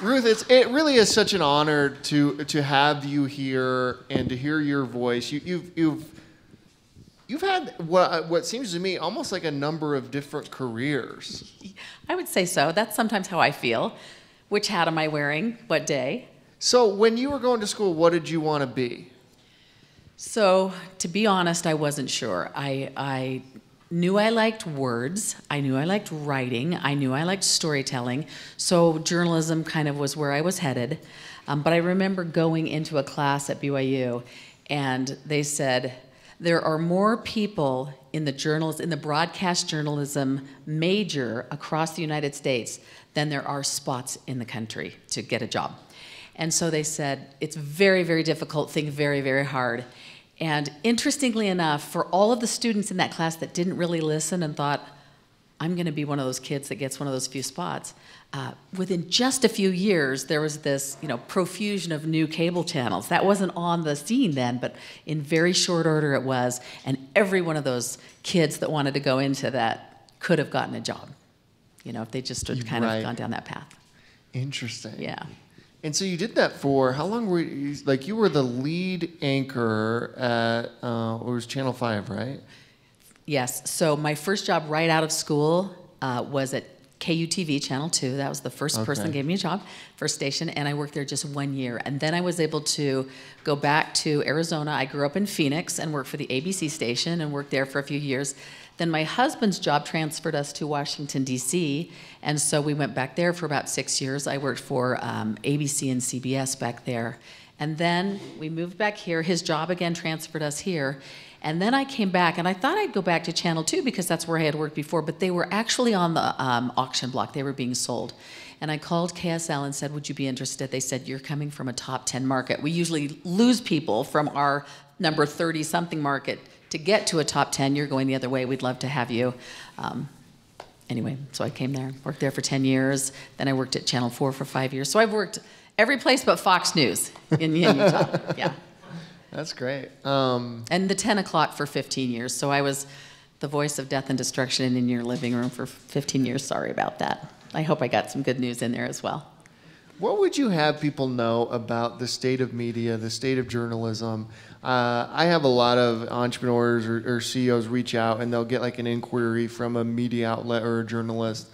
Ruth, it's it really is such an honor to to have you here and to hear your voice. You, you've you've you've had what what seems to me almost like a number of different careers. I would say so. That's sometimes how I feel. Which hat am I wearing? What day? So when you were going to school, what did you want to be? So, to be honest, I wasn't sure. I, I knew I liked words. I knew I liked writing. I knew I liked storytelling. So, journalism kind of was where I was headed. Um, but I remember going into a class at BYU, and they said, there are more people in the journals in the broadcast journalism major across the United States than there are spots in the country to get a job. And so they said, it's very, very difficult, think very, very hard. And interestingly enough, for all of the students in that class that didn't really listen and thought, I'm going to be one of those kids that gets one of those few spots, uh, within just a few years, there was this, you know, profusion of new cable channels. That wasn't on the scene then, but in very short order it was. And every one of those kids that wanted to go into that could have gotten a job, you know, if they just had kind Right. of gone down that path. Interesting. Yeah. And so you did that for how long were you? Like you were the lead anchor at uh, it was Channel Five, right? Yes. So my first job right out of school uh, was at KUTV Channel 2. That was the first person that gave me a job, first station, and I worked there just one year. And then I was able to go back to Arizona. I grew up in Phoenix and worked for the ABC station and worked there for a few years. Then my husband's job transferred us to Washington, D.C., and so we went back there for about six years. I worked for um, ABC and CBS back there. And then we moved back here. His job again transferred us here. And then I came back, and I thought I'd go back to Channel 2 because that's where I had worked before, but they were actually on the um, auction block. They were being sold. And I called KSL and said, Would you be interested? They said, You're coming from a top 10 market. We usually lose people from our number 30 something market to get to a top 10. You're going the other way. We'd love to have you. Um, anyway, so I came there, worked there for 10 years. Then I worked at Channel 4 for five years. So I've worked every place but Fox News in, in Utah. Yeah. That's great. Um, And the 10 o'clock for 15 years. So I was the voice of death and destruction in your living room for 15 years. Sorry about that. I hope I got some good news in there as well. What would you have people know about the state of media, the state of journalism? Uh, I have a lot of entrepreneurs or, or CEOs reach out and they'll get like an inquiry from a media outlet or a journalist,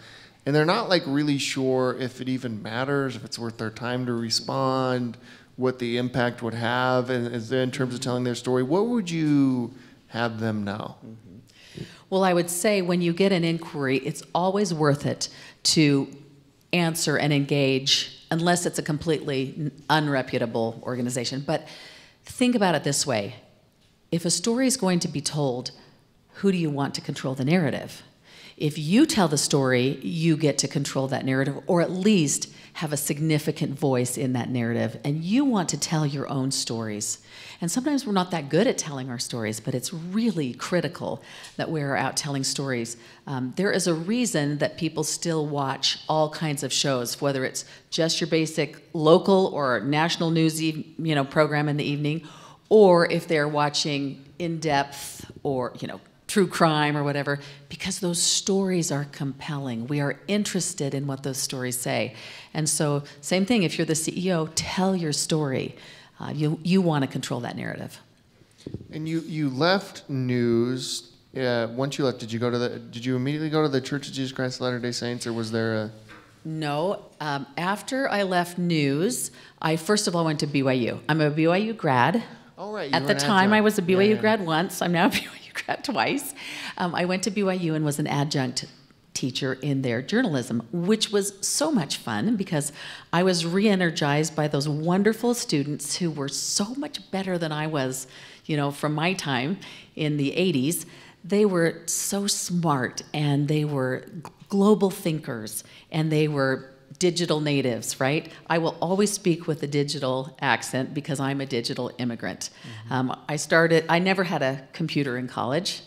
and they're not like really sure if it even matters, if it's worth their time to respond, what the impact would have, and in terms of telling their story. What would you have them know? Well, I would say when you get an inquiry, it's always worth it to answer and engage, unless it's a completely unreputable organization. But think about it this way if a story is going to be told, who do you want to control the narrative? If you tell the story, you get to control that narrative, or at least have a significant voice in that narrative. And you want to tell your own stories. And sometimes we're not that good at telling our stories, but it's really critical that we're out telling stories. Um, there is a reason that people still watch all kinds of shows, whether it's just your basic local or national news you know, program in the evening, or if they're watching in depth or, you know, true crime or whatever, because those stories are compelling. We are interested in what those stories say. And so, same thing, if you're the CEO, tell your story. Uh, you, you want to control that narrative. And you you left news. Uh, once you left, did you go to the? Did you immediately go to the Church of Jesus Christ of Latter Day Saints, or was there a? No, um, after I left news, I first of all went to BYU. I'm a BYU grad. Oh right. you At the time, I was a BYU yeah. grad once. I'm now a BYU twice. Um, I went to BYU and was an adjunct teacher in their journalism, which was so much fun because I was re energized by those wonderful students who were so much better than I was, you know, from my time in the 80s. They were so smart and they were global thinkers and they were digital natives, right? I will always speak with a digital accent because I'm a digital immigrant. Um, I started, I never had a computer in college,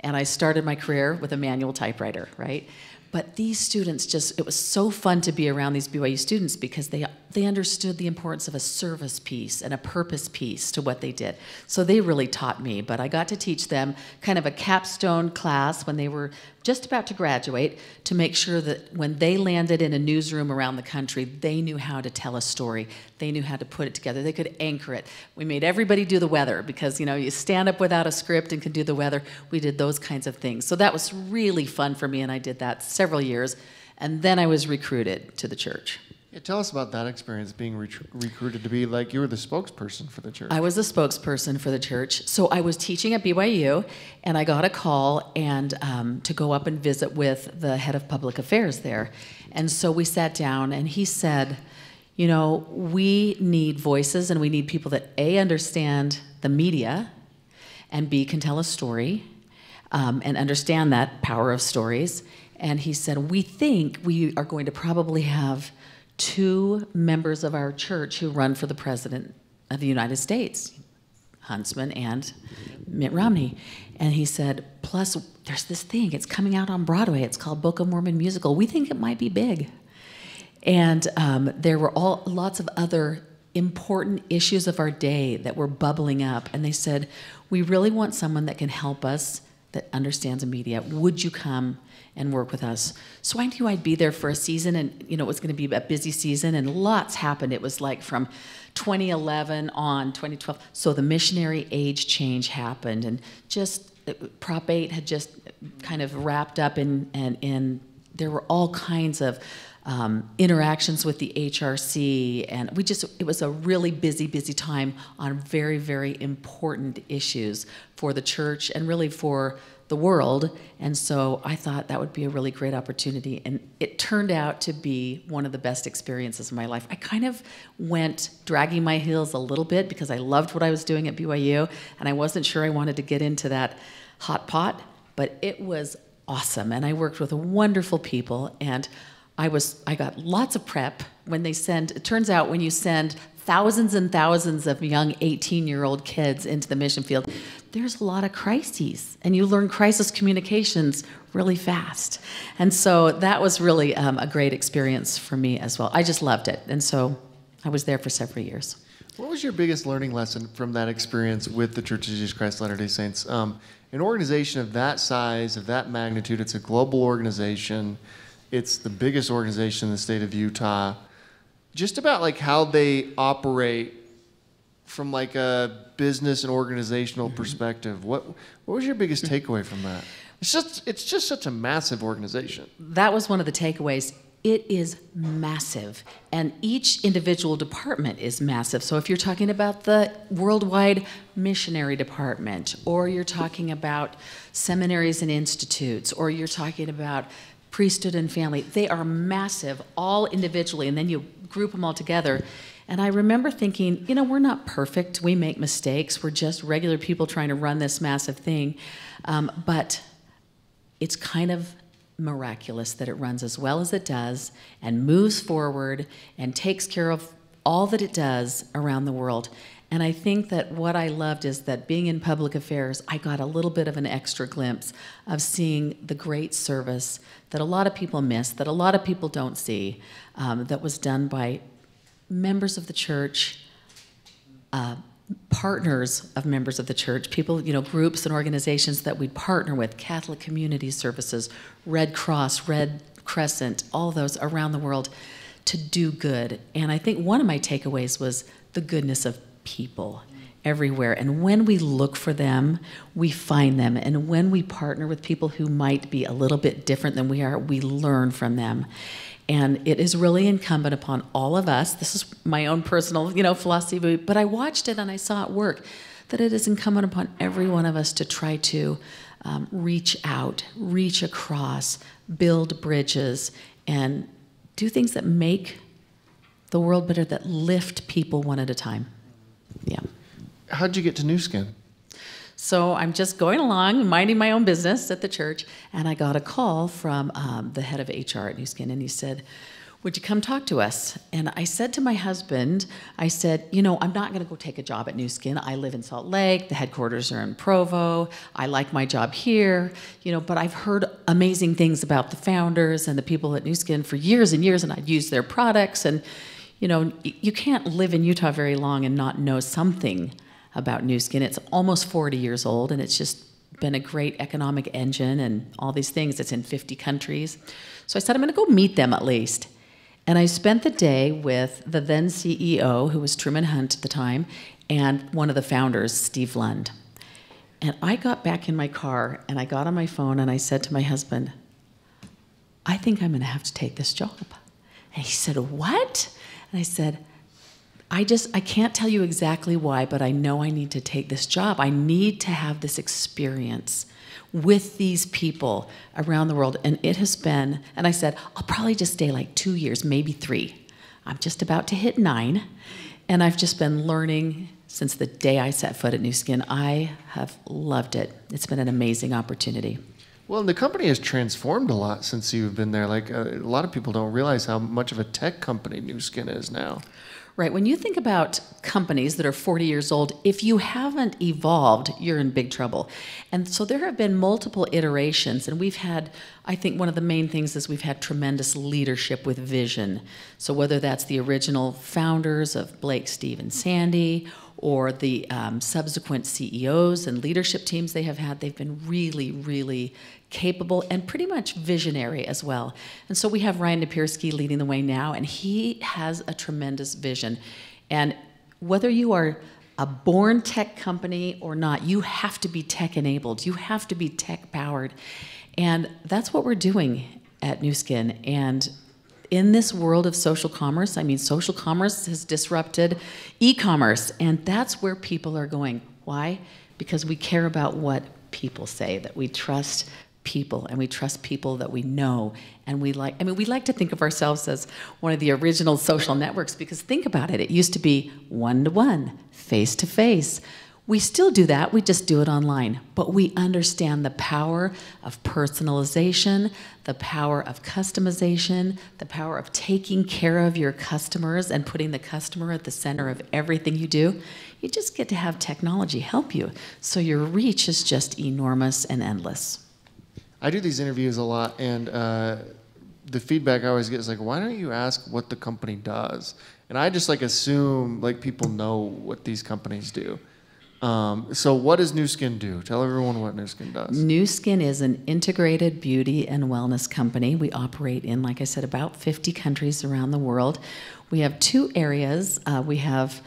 and I started my career with a manual typewriter, right? But these students just, it was so fun to be around these BYU students because they, they understood the importance of a service piece and a purpose piece to what they did. So they really taught me, but I got to teach them kind of a capstone class when they were just about to graduate to make sure that when they landed in a newsroom around the country, they knew how to tell a story. They knew how to put it together. They could anchor it. We made everybody do the weather because, you know, you stand up without a script and can do the weather. We did those kinds of things. So that was really fun for me, and I did that several years. And then I was recruited to the church. Yeah, tell us about that experience being re- recruited to be like you were the spokesperson for the church. I was the spokesperson for the church. So I was teaching at BYU, and I got a call and um, to go up and visit with the head of public affairs there. And so we sat down, and he said, "You know, we need voices, and we need people that a understand the media, and b can tell a story, um, and understand that power of stories." And he said, "We think we are going to probably have." Two members of our church who run for the president of the United States, Huntsman and Mitt Romney. And he said, plus, there's this thing, it's coming out on Broadway. It's called Book of Mormon Musical. We think it might be big. And um, there were all lots of other important issues of our day that were bubbling up. And they said, we really want someone that can help us that understands the media. Would you come and work with us. So I knew I'd be there for a season, and you know it was going to be a busy season, and lots happened. It was like from 2011 on 2012. So the missionary age change happened, and just uh, Prop 8 had just kind of wrapped up, and in there were all kinds of um, interactions with the HRC, and we just, it was a really busy, busy time on very, very important issues for the church and really for the world. And so I thought that would be a really great opportunity. And it turned out to be one of the best experiences of my life. I kind of went dragging my heels a little bit because I loved what I was doing at BYU, and I wasn't sure I wanted to get into that hot pot, but it was awesome. And I worked with wonderful people, and I was I got lots of prep when they send. It turns out when you send thousands and thousands of young 18 year old kids into the mission field, there's a lot of crises, and you learn crisis communications really fast. And so that was really um, a great experience for me as well. I just loved it, and so I was there for several years. What was your biggest learning lesson from that experience with the Church of Jesus Christ Latter day Saints? Um, an organization of that size, of that magnitude, it's a global organization. It's the biggest organization in the state of Utah. Just about like how they operate from like a business and organizational mm-hmm. perspective. What what was your biggest takeaway from that? It's just it's just such a massive organization. That was one of the takeaways. It is massive, and each individual department is massive. So, if you're talking about the worldwide missionary department, or you're talking about seminaries and institutes, or you're talking about priesthood and family. They are massive, all individually, and then you group them all together. And I remember thinking, you know, we're not perfect. We make mistakes. We're just regular people trying to run this massive thing. Um, but it's kind of miraculous that it runs as well as it does and moves forward and takes care of all that it does around the world. And I think that what I loved is that being in public affairs, I got a little bit of an extra glimpse of seeing the great service that a lot of people miss, that a lot of people don't see, um, that was done by members of the church, uh, partners of members of the church, people, you know, groups and organizations that we partner with, Catholic Community Services, Red Cross, Red Crescent, all those around the world to do good. And I think one of my takeaways was the goodness of people everywhere. And when we look for them, we find them. And when we partner with people who might be a little bit different than we are, we learn from them. And it is really incumbent upon all of us. This is my own personal, you know, philosophy, but I watched it and I saw it work. That it is incumbent upon every one of us to try to um, reach out, reach across, build bridges, and do things that make the world better, that lift people one at a time. Yeah. How'd you get to Nu Skin? So I'm just going along, minding my own business at the church, and I got a call from um, the head of HR at Nu Skin, and he said, would you come talk to us? And I said to my husband, I said, you know, I'm not going to go take a job at Nu Skin. I live in Salt Lake. The headquarters are in Provo. I like my job here, you know, but I've heard amazing things about the founders and the people at Nu Skin for years and years, and I'd used their products. And, you know, you can't live in Utah very long and not know something about Nu Skin. It's almost 40 years old, and it's just been a great economic engine and all these things. It's in 50 countries. So I said, I'm going to go meet them at least. And I spent the day with the then CEO, who was Truman Hunt at the time, and one of the founders, Steve Lund. And I got back in my car and I got on my phone and I said to my husband, I think I'm going to have to take this job. And he said, What? And I said, I just, I can't tell you exactly why, but I know I need to take this job. I need to have this experience with these people around the world. And it has been, and I said, I'll probably just stay like two years, maybe three. I'm just about to hit nine. And I've just been learning since the day I set foot at Nu Skin. I have loved it. It's been an amazing opportunity. Well, and the company has transformed a lot since you've been there. Like uh, a lot of people don't realize how much of a tech company Nu Skin is now. Right. When you think about companies that are 40 years old, if you haven't evolved, you're in big trouble. And so there have been multiple iterations, and we've had, I think one of the main things is we've had tremendous leadership with vision. So whether that's the original founders of Blake, Steve, and Sandy, or the um, subsequent CEOs and leadership teams they have had, they've been really, really capable and pretty much visionary as well. And so we have Ryan Napierski leading the way now, and he has a tremendous vision. And whether you are a born tech company or not, you have to be tech enabled, you have to be tech powered. And that's what we're doing at Nu Skin. And in this world of social commerce, I mean, social commerce has disrupted e commerce, and that's where people are going. Why? Because we care about what people say, that we trust people and we trust people that we know and we like i mean we like to think of ourselves as one of the original social networks because think about it it used to be one to one face to face we still do that we just do it online but we understand the power of personalization the power of customization the power of taking care of your customers and putting the customer at the center of everything you do. You just get to have technology help you so your reach is just enormous and endless I do these interviews a lot, and uh, the feedback I always get is like, "Why don't you ask what the company does?" And I just like assume like people know what these companies do. Um, so, what does Nu Skin do? Tell everyone what Nu Skin does. Nu Skin is an integrated beauty and wellness company. We operate in, like I said, about 50 countries around the world. We have two areas. Uh, we have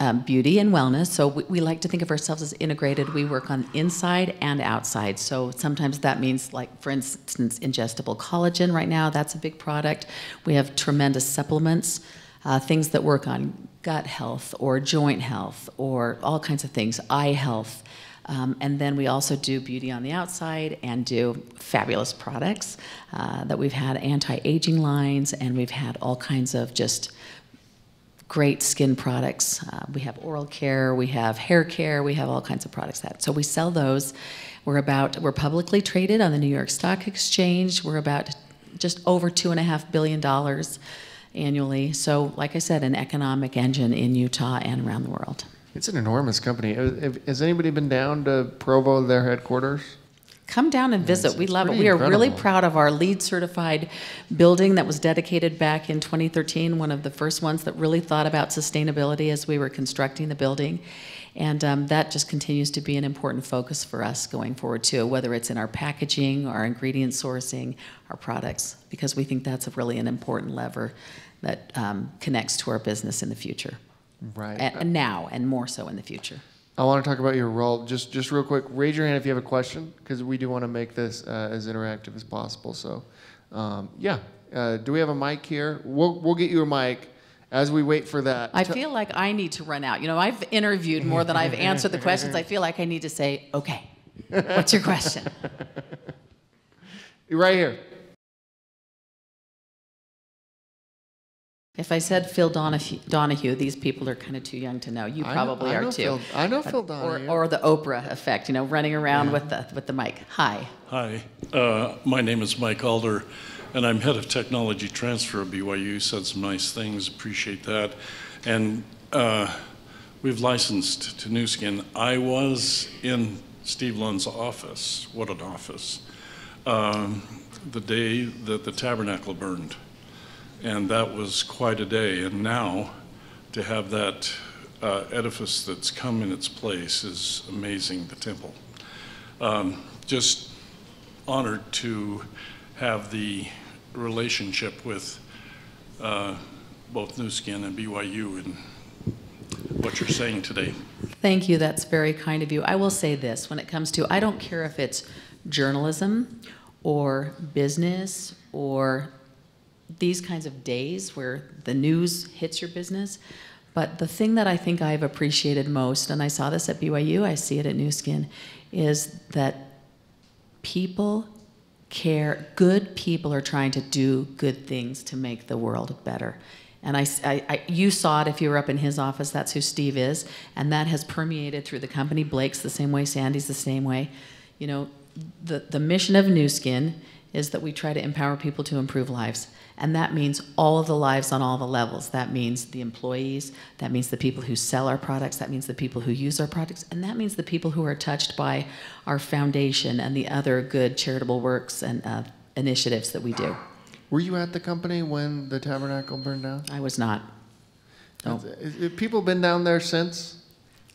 um, beauty and wellness. So we, we, like to think of ourselves as integrated. We work on inside and outside. So sometimes that means, like for instance, ingestible collagen. Right now, that's a big product. We have tremendous supplements, uh, things that work on gut health or joint health or all kinds of things, eye health. Um, and then we also do beauty on the outside and do fabulous products uh, that we've had anti aging lines, and we've had all kinds of just great skin products. Uh, we have oral care, we have hair care, we have all kinds of products that. So we sell those. We're about we're publicly traded on the New York Stock Exchange. We're about just over two and a half billion dollars annually. So, like I said, an economic engine in Utah and around the world. It's an enormous company. Has anybody been down to Provo, their headquarters? Come down and visit. we love it. We are incredible. really proud of our LEED certified building that was dedicated back in 2013, one of the first ones that really thought about sustainability as we were constructing the building. And um, that just continues to be an important focus for us going forward, too, whether it's in our packaging, our ingredient sourcing, our products, because we think that's a really an important lever that um, connects to our business in the future. Right. And now, and more so in the future. I want to talk about your role. Just, just real quick, raise your hand if you have a question, because we do want to make this uh, as interactive as possible. So, um, yeah. Uh, do we have a mic here? We'll, we'll get you a mic as we wait for that. I feel like I need to run out. You know, I've interviewed more than I've answered the questions. I feel like I need to say, okay, what's your question? right here. If I said Phil Donahue, Donahue these people are kind of too young to know. You probably I know, I are too. Phil, I know Phil Donahue. Or, or the Oprah effect, you know, running around yeah. with the with the mic. Hi. Hi, uh, my name is Mike Alder, and I'm head of technology transfer at BYU. Said some nice things. Appreciate that. And uh, we've licensed to Nu Skin. I was in Steve Lund's office. What an office! Um, the day that the tabernacle burned and that was quite a day. And now to have that uh, edifice that's come in its place is amazing, the temple. Um, just honored to have the relationship with uh, both Nu Skin and BYU and what you're saying today. Thank you. That's very kind of you. I will say this when it comes to, I don't care if it's journalism or business or these kinds of days where the news hits your business. But the thing that I think I've appreciated most, and I saw this at BYU, I see it at Nu Skin, is that people care, good people are trying to do good things to make the world better. And I, I, I, you saw it if you were up in his office. That's who Steve is, and that has permeated through the company. Blake's the same way. Sandy's the same way. You know, the the mission of Nu Skin is that we try to empower people to improve lives, and that means all of the lives on all the levels. That means the employees. That means the people who sell our products. That means the people who use our products, and that means the people who are touched by our foundation and the other good charitable works and uh, initiatives that we do. Were you at the company when the tabernacle burned down? I was not. No. Has- has people been down there since?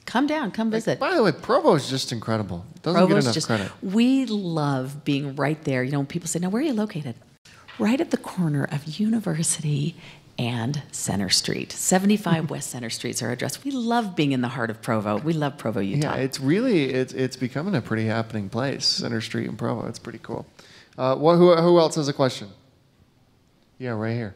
Come down, come Like, visit. by the way, Provo's just incredible. Doesn't get enough just, credit. we love being right there. You know, people say, now where are you located? Right at the corner of University and Center Street. 75 West Center Street is our address. We love being in the heart of Provo. We love Provo, Utah. Yeah, it's really it's it's becoming a pretty happening place. Center Street in Provo. It's pretty cool. Uh, what, who who else has a question? Yeah, right here.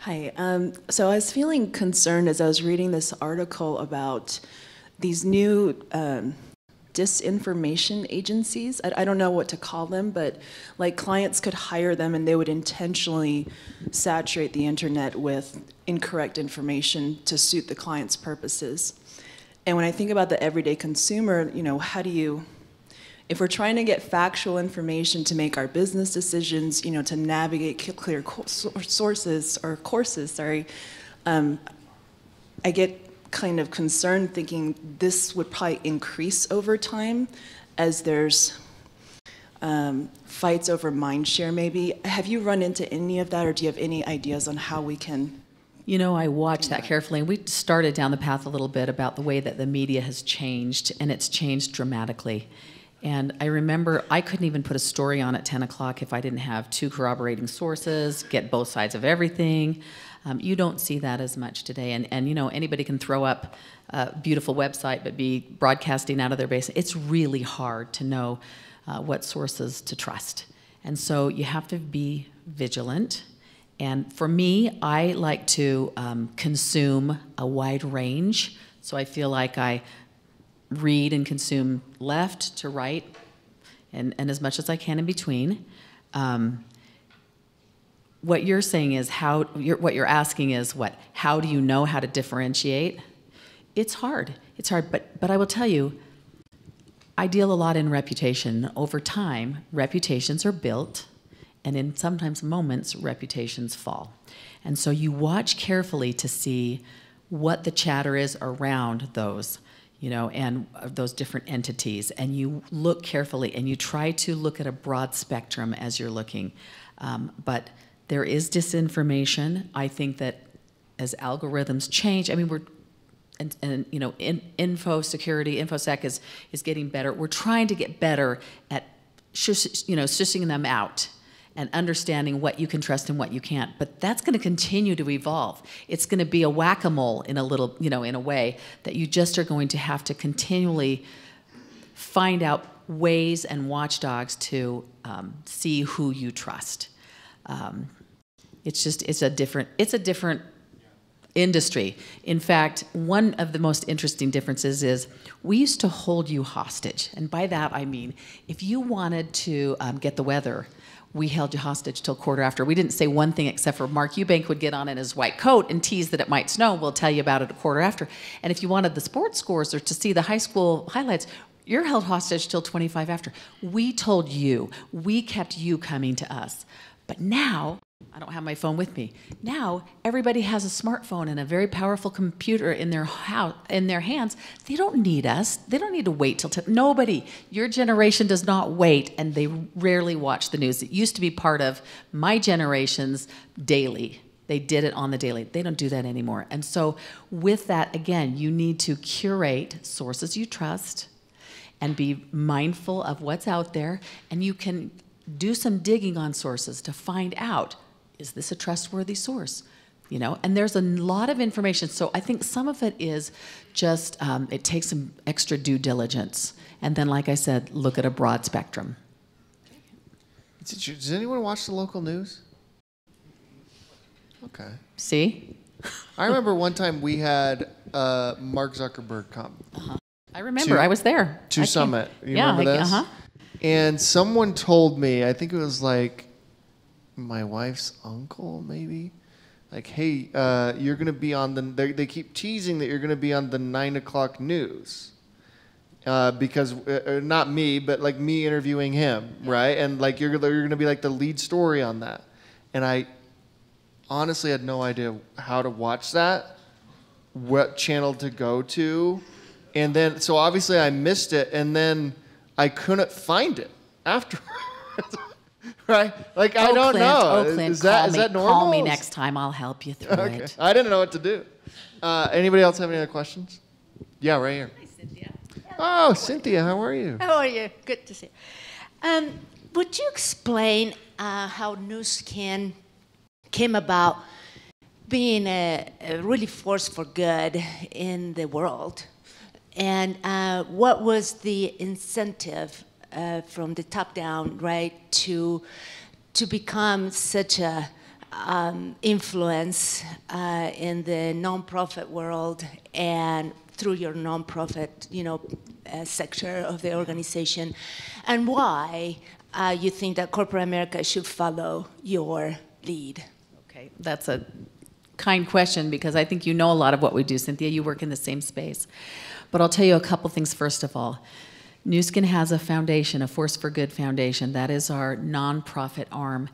Hi. Um, so I was feeling concerned as I was reading this article about these new um, disinformation agencies. I, I don't know what to call them, but like clients could hire them and they would intentionally saturate the internet with incorrect information to suit the client's purposes. And when I think about the everyday consumer, you know, how do you if we're trying to get factual information to make our business decisions, you know, to navigate clear sources or courses, sorry, um, I get kind of concerned thinking this would probably increase over time as there's um, fights over mind share maybe. Have you run into any of that or do you have any ideas on how we can? You know, I watched that carefully, and we started down the path a little bit about the way that the media has changed, and it's changed dramatically. And I remember I couldn't even put a story on at 10 o'clock if I didn't have two corroborating sources, get both sides of everything. Um, you don't see that as much today. And, and, you know, anybody can throw up a beautiful website but be broadcasting out of their base. It's really hard to know uh, what sources to trust. And so you have to be vigilant. And for me, I like to um, consume a wide range. So I feel like I read and consume left to right and, and as much as I can in between. Um, what you're saying is how, you're, what you're asking is what, how do you know how to differentiate? It's hard. It's hard, but, but I will tell you, I deal a lot in reputation. Over time, reputations are built, and in sometimes moments, reputations fall. And so you watch carefully to see what the chatter is around those, you know, and uh, those different entities. And you look carefully and you try to look at a broad spectrum as you're looking. Um, but there is disinformation. I think that as algorithms change, I mean, we're and, and you know, in, info security, infosec is is getting better. We're trying to get better at shush, you know sussing them out and understanding what you can trust and what you can't. But that's going to continue to evolve. It's going to be a whack-a-mole in a little, you know, in a way that you just are going to have to continually find out ways and watchdogs to um, see who you trust. Um, it's just it's a different it's a different industry. In fact, one of the most interesting differences is we used to hold you hostage. And by that I mean, if you wanted to um, get the weather, we held you hostage till quarter after. We didn't say one thing except for Mark Eubank would get on in his white coat and tease that it might snow. We'll tell you about it a quarter after. And if you wanted the sports scores or to see the high school highlights, you're held hostage till 25 after. We told you, we kept you coming to us. But now, I don't have my phone with me. Now everybody has a smartphone and a very powerful computer in their house, in their hands. They don't need us. They don't need to wait till nobody. Your generation does not wait, and they rarely watch the news. It used to be part of my generation's daily They did it on the daily. They don't do that anymore. And so, with that, again, you need to curate sources you trust and be mindful of what's out there. And you can do some digging on sources to find out is this a trustworthy source? You know, and there's a lot of information. So I think some of it is just um, it takes some extra due diligence. And then, like I said, look at a broad spectrum. Does anyone watch the local news? Okay. See? I remember one time we had uh, Mark Zuckerberg come I remember. To- I was there. to I came- Summit. You yeah, remember I- this? Uh-huh. And someone told me, I think it was like my wife's uncle, maybe. Like, hey, uh, you're going to be on the. They, they keep teasing that you're going to be on the nine o'clock news. Uh, because uh, uh, not me, but like me interviewing him, right? And like you're you're going to be like the lead story on that. And I honestly had no idea how to watch that, what channel to go to, and then so obviously I missed it, and then I couldn't find it after. right? Like I oh, don't know. Oh, Is- Clint, that call is me, that normal? Call me next time. I'll help you through Okay. it. I didn't know what to do. Uh, anybody else have any other questions? Yeah, right here. Oh, Cynthia, how are you? How are you? Good to see you. Um, would you explain uh, how Nu Skin came about being a, a really force for good in the world? And uh, what was the incentive uh, from the top down, right, to, to become such a um, influence uh, in the nonprofit world and through your nonprofit, you know, uh, sector of the organization, and why uh, you think that corporate America should follow your lead? Okay, that's a kind question because I think you know a lot of what we do, Cynthia. You work in the same space. But I'll tell you a couple things first of all. Nu Skin has a foundation, a Force for Good Foundation. That is our nonprofit arm.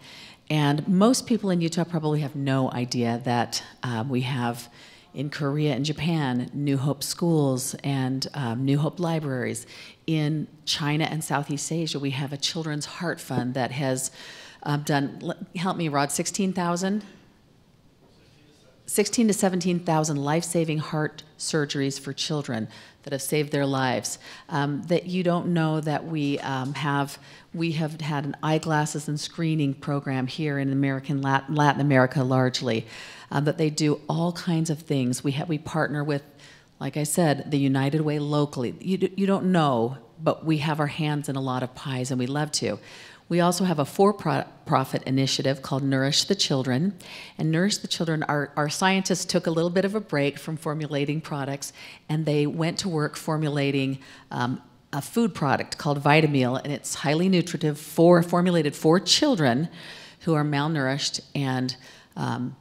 And most people in Utah probably have no idea that uh, we have in Korea and Japan New Hope schools and um, New Hope libraries. In China and Southeast Asia, we have a Children's Heart Fund that has um, done, help me, Rod, 16,000? 16 to 17,000 life-saving heart surgeries for children that have saved their lives. Um, that you don't know that we um, have we have had an eyeglasses and screening program here in American Latin, Latin America largely. Um, that they do all kinds of things. We have we partner with, like I said, the United Way locally. You you don't know, but we have our hands in a lot of pies, and we love to. We also have a for profit initiative called Nourish the Children. And Nourish the Children, our, our scientists took a little bit of a break from formulating products and they went to work formulating um, a food product called VitaMeal. And it's highly nutritive, for, formulated for children who are malnourished. And um,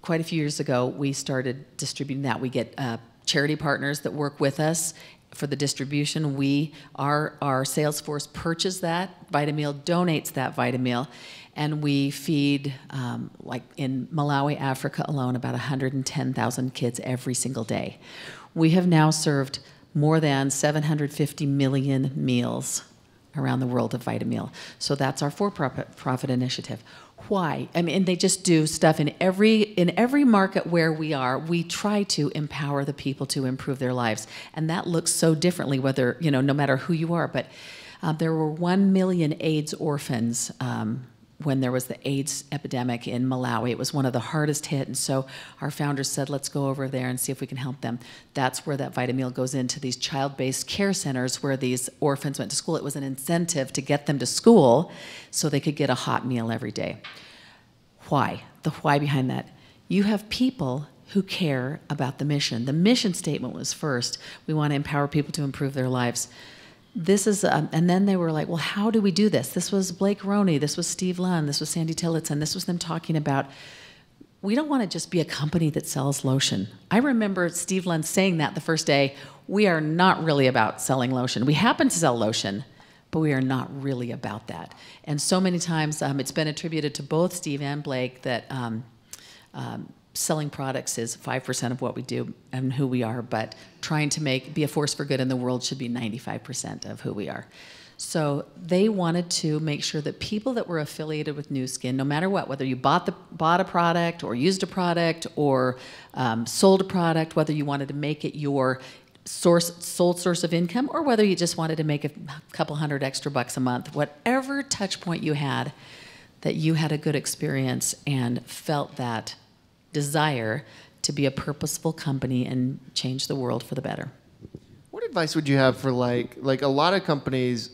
quite a few years ago, we started distributing that. We get uh, charity partners that work with us for the distribution. We, our, our sales force purchase that VitaMeal, donates that VitaMeal, and we feed, um, like in Malawi, Africa alone, about 110,000 kids every single day. We have now served more than 750 million meals around the world of VitaMeal. So that's our for-profit profit initiative. Why? I mean, they just do stuff in every in every market where we are. We try to empower the people to improve their lives, and that looks so differently. Whether you know, no matter who you are, but uh, there were one million AIDS orphans. Um, when there was the AIDS epidemic in Malawi. It was one of the hardest hit, and so our founders said, let's go over there and see if we can help them. That's where that VitaMeal goes into these child-based care centers where these orphans went to school. It was an incentive to get them to school so they could get a hot meal every day. Why? The why behind that. You have people who care about the mission. The mission statement was first. We want to empower people to improve their lives this is, um, and then they were like, well, how do we do this? This was Blake Roney, this was Steve Lund, this was Sandy Tillotson, this was them talking about, we don't want to just be a company that sells lotion. I remember Steve Lund saying that the first day, we are not really about selling lotion. We happen to sell lotion, but we are not really about that. And so many times um, it's been attributed to both Steve and Blake that um, um, selling products is 5% of what we do and who we are, but trying to make be a force for good in the world should be 95% of who we are. So they wanted to make sure that people that were affiliated with Nu Skin, no matter what, whether you bought the bought a product or used a product or um, sold a product, whether you wanted to make it your source sole source of income or whether you just wanted to make a couple hundred extra bucks a month, whatever touch point you had, that you had a good experience and felt that desire to be a purposeful company and change the world for the better. What advice would you have for like like a lot of companies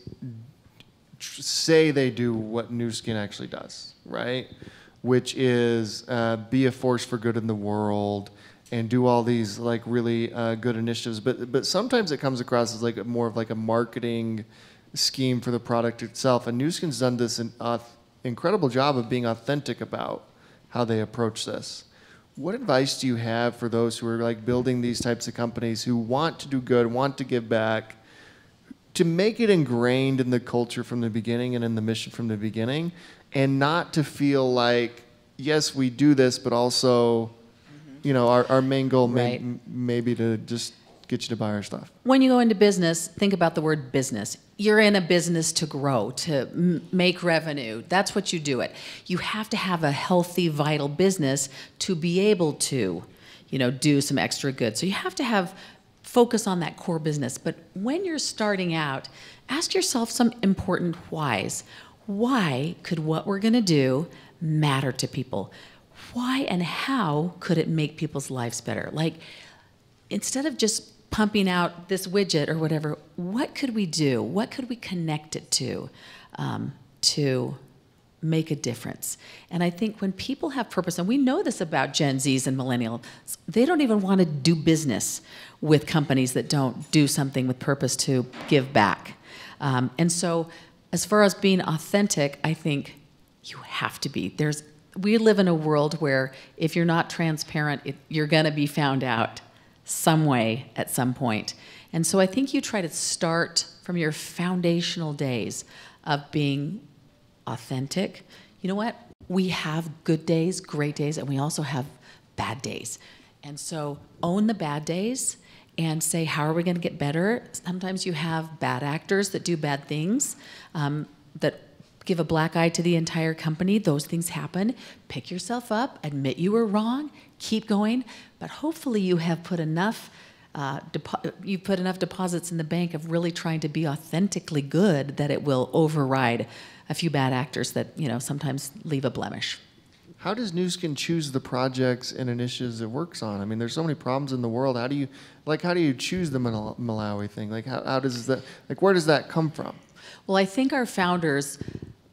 say they do what Nu Skin actually does, right? Which is uh, be a force for good in the world and do all these like really uh, good initiatives. But but sometimes it comes across as like more of like a marketing scheme for the product itself. And Nu Skin's done this in, uh, incredible job of being authentic about how they approach this. What advice do you have for those who are like building these types of companies who want to do good, want to give back, to make it ingrained in the culture from the beginning and in the mission from the beginning, and not to feel like, yes, we do this, but also, mm-hmm. you know, our, our main goal may, may be to just get you to buy our stuff. When you go into business, think about the word business. You're in a business to grow, to make revenue. That's what you do it. You have to have a healthy, vital business to be able to, you know, do some extra good. So you have to have focus on that core business. But when you're starting out, ask yourself some important whys. Why could what we're going to do matter to people? Why and how could it make people's lives better? Like instead of just pumping out this widget or whatever, what could we do? What could we connect it to um, to make a difference? And I think when people have purpose, and we know this about Gen Zs and millennials, they don't even want to do business with companies that don't do something with purpose to give back. Um, and so, as far as being authentic, I think you have to be. There's we live in a world where if you're not transparent, it, you're going to be found out some way at some point. And so I think you try to start from your foundational days of being authentic. You know what? We have good days, great days, and we also have bad days. And so own the bad days and say, how are we going to get better? Sometimes you have bad actors that do bad things um, that give a black eye to the entire company. Those things happen. Pick yourself up, admit you were wrong, keep going. But hopefully, you have put enough. Uh, depo- you put enough deposits in the bank of really trying to be authentically good that it will override a few bad actors that you know sometimes leave a blemish. How does Nu Skin choose the projects and initiatives it works on? I mean, there's so many problems in the world. How do you, like, how do you choose the Mal- Malawi thing? Like, how, how does that, like, where does that come from? Well, I think our founders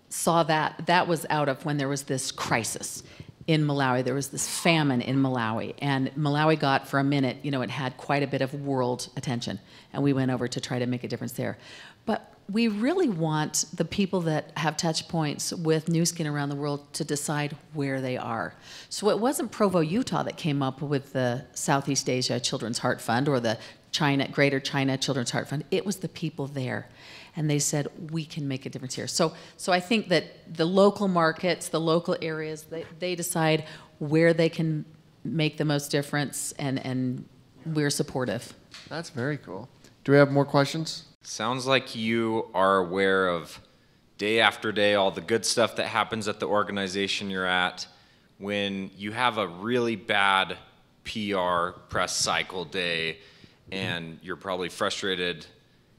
saw that that was out of when there was this crisis in Malawi. There was this famine in Malawi, and Malawi got for a minute, you know, it had quite a bit of world attention, and we went over to try to make a difference there. But we really want the people that have touch points with Nu Skin around the world to decide where they are. So it wasn't Provo, Utah that came up with the Southeast Asia Children's Heart Fund or the China Greater China Children's Heart Fund. It was the people there and they said we can make a difference here. So, so I think that the local markets, the local areas, they, they decide where they can make the most difference, and and we're supportive. That's very cool. Do we have more questions? Sounds like you are aware of day after day all the good stuff that happens at the organization you're at. When you have a really bad PR press cycle day and you're probably frustrated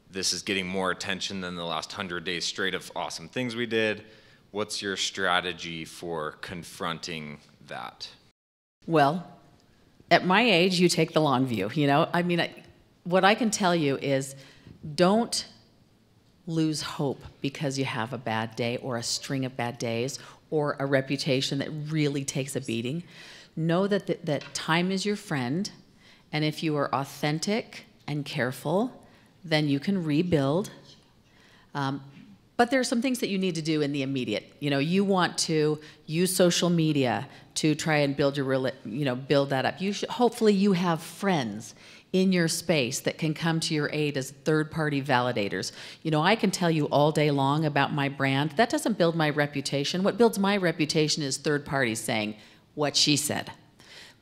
this is getting more attention than the last 100 days straight of awesome things we did. What's your strategy for confronting that? Well, at my age, you take the long view. You know, I mean, I, what I can tell you is, don't lose hope because you have a bad day or a string of bad days or a reputation that really takes a beating. Know that, that, that time is your friend, and if you are authentic and careful, then you can rebuild. Um, but there are some things that you need to do in the immediate. You know, you want to use social media to try and build your, you know, build that up. You should, hopefully you have friends in your space that can come to your aid as third-party validators. You know, I can tell you all day long about my brand. That doesn't build my reputation. What builds my reputation is third parties saying what she said.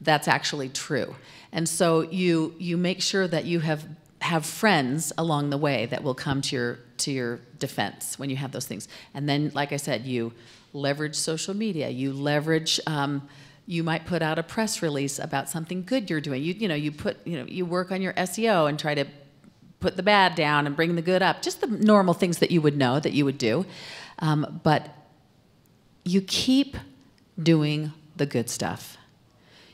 that's actually true. And so you you make sure that you have have friends along the way that will come to your to your defense when you have those things. And then, like I said, you leverage social media. You leverage. Um, you might put out a press release about something good you're doing. You you know you put you know you work on your SEO and try to put the bad down and bring the good up. Just the normal things that you would know that you would do. Um, but you keep doing the good stuff.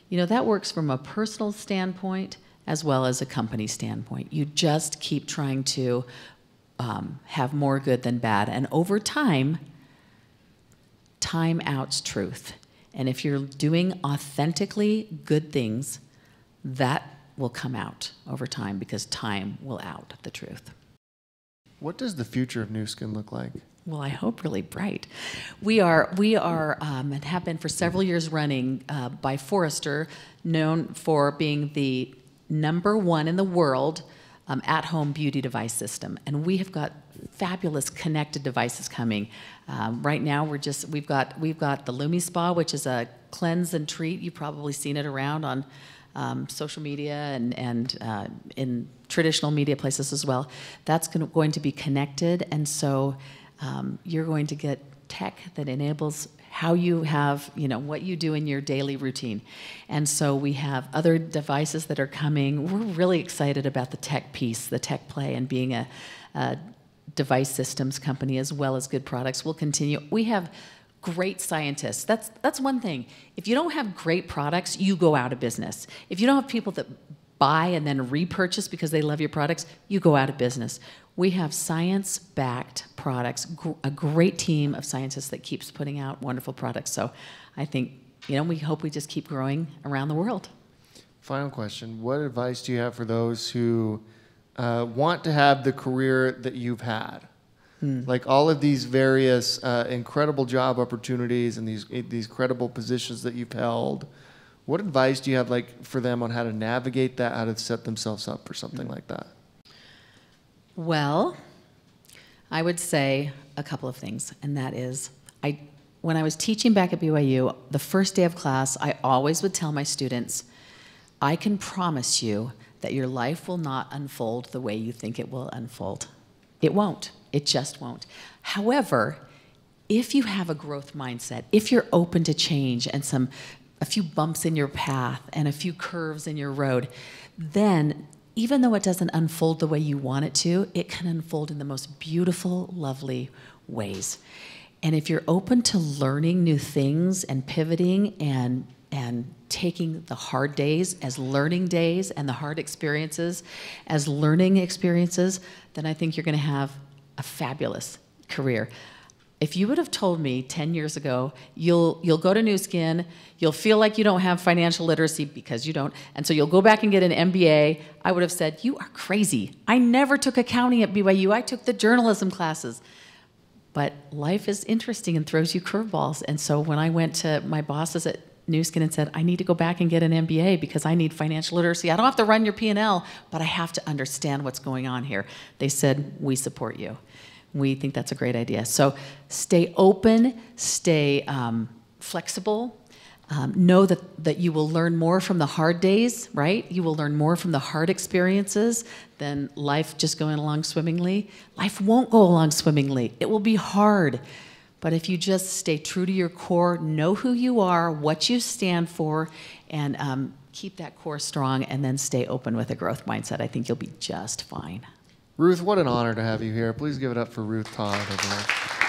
You know, that works from a personal standpoint as well as a company standpoint. You just keep trying to um, have more good than bad. And over time, time outs truth. And if you're doing authentically good things, that will come out over time because time will out the truth. What does the future of Nu Skin look like? Well, I hope really bright. We are, we are, um, and have been for several years running uh, by Forrester, known for being the number one in the world um, at-home beauty device system, and we have got fabulous connected devices coming. Um, right now, we're just we've got we've got the LumiSpa, which is a cleanse and treat. You've probably seen it around on um, social media and, and uh, in traditional media places as well. That's going to be connected, and so um, you're going to get tech that enables how you have, you know, what you do in your daily routine. And so we have other devices that are coming. We're really excited about the tech piece, the tech play, and being a, a device systems company as well as good products. We'll continue. We have great scientists. That's that's one thing. If you don't have great products, you go out of business. If you don't have people that buy and then repurchase because they love your products, you go out of business. We have science-backed products, gr a great team of scientists that keeps putting out wonderful products. So I think, you know, we hope we just keep growing around the world. Final question. What advice do you have for those who uh, want to have the career that you've had? Mm. Like all of these various uh, incredible job opportunities and these these credible positions that you've held. What advice do you have like for them on how to navigate that, how to set themselves up for something mm. like that? Well, I would say a couple of things, and that is, I when I was teaching back at BYU, the first day of class, I always would tell my students, I can promise you that your life will not unfold the way you think it will unfold. It won't. It just won't. However, if you have a growth mindset, if you're open to change and some a few bumps in your path and a few curves in your road, then even though it doesn't unfold the way you want it to, it can unfold in the most beautiful, lovely ways. And if you're open to learning new things and pivoting and and taking the hard days as learning days and the hard experiences as learning experiences, then I think you're going to have a fabulous career. If you would have told me 10 years ago, you'll, you'll go to Nu Skin, you'll feel like you don't have financial literacy because you don't, and so you'll go back and get an MBA, I would have said, You are crazy. I never took accounting at BYU, I took the journalism classes. But life is interesting and throws you curveballs. And so when I went to my bosses at Nu Skin and said, I need to go back and get an MBA because I need financial literacy. I don't have to run your P&L, but I have to understand what's going on here. They said, we support you. We think that's a great idea. So stay open, stay um, flexible. Um, know that, that you will learn more from the hard days, right? You will learn more from the hard experiences than life just going along swimmingly. Life won't go along swimmingly, it will be hard. But if you just stay true to your core, know who you are, what you stand for, and um, keep that core strong, and then stay open with a growth mindset, I think you'll be just fine. Ruth, what an honor to have you here. Please give it up for Ruth Todd there.